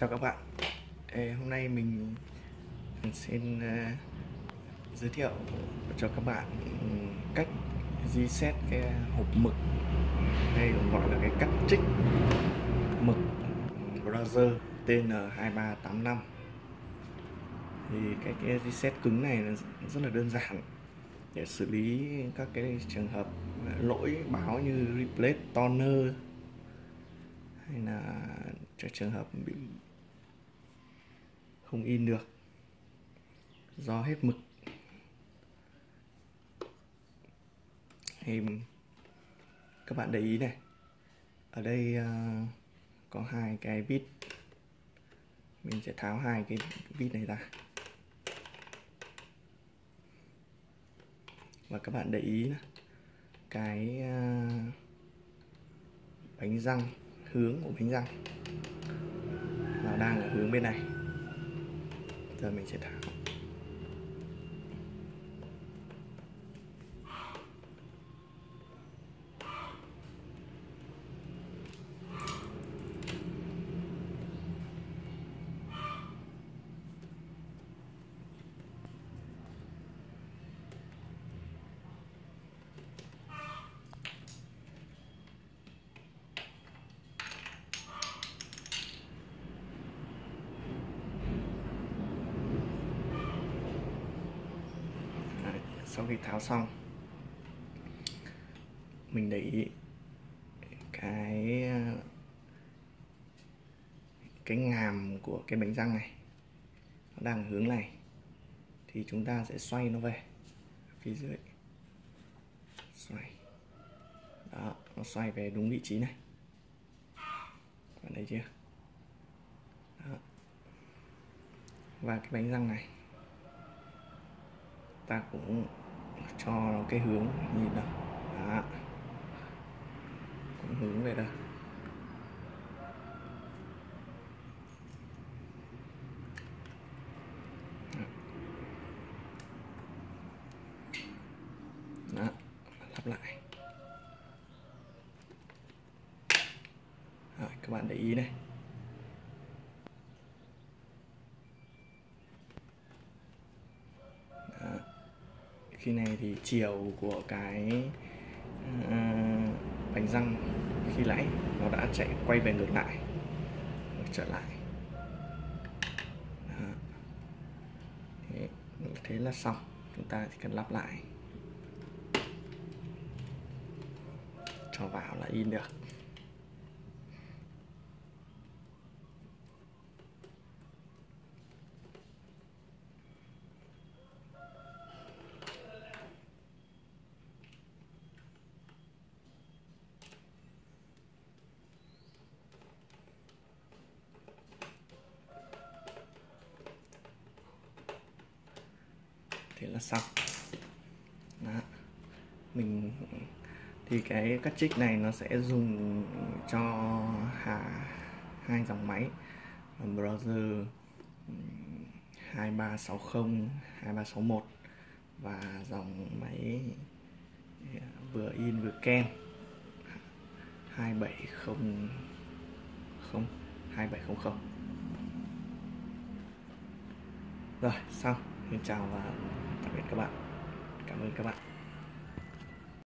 Chào các bạn. Ê, Hôm nay mình xin uh, giới thiệu cho các bạn cách reset cái hộp mực hay còn gọi là cái cắt trích mực browser TN2385 thì cái, cái reset cứng này rất là đơn giản để xử lý các cái trường hợp lỗi báo như replace toner hay là cho trường hợp bị không in được. Do hết mực. Thì các bạn để ý này. Ở đây uh, có hai cái vít. Mình sẽ tháo hai cái vít này ra. Và các bạn để ý này, cái uh, bánh răng hướng của bánh răng. Nó đang ở hướng bên này giờ mình sẽ tháo sau khi tháo xong, mình để ý cái cái ngàm của cái bánh răng này, nó đang hướng này, thì chúng ta sẽ xoay nó về, phía dưới. Xoay. Đó, nó xoay về đúng vị trí này. Bạn thấy chưa? Đó. và cái bánh răng này ta cũng cho nó cái hướng nhìn nào. Đó. Cũng hướng về đây. Đó. Lắp lại. Rồi, các bạn để ý này. Khi này thì chiều của cái uh, bánh răng khi lãi nó đã chạy quay về ngược lại trở lại. Đó. Thế, thế là xong. Chúng ta chỉ cần lắp lại. Cho vào là in được. Thế là xong. Đó. mình thì cái cắt trích này nó sẽ dùng cho hà, hai dòng máy. Browser 2360 2361 và dòng máy à, vừa in vừa kem. 2700 2700 rồi, xong. Xin chào và tạm biệt các bạn. Cảm ơn các bạn.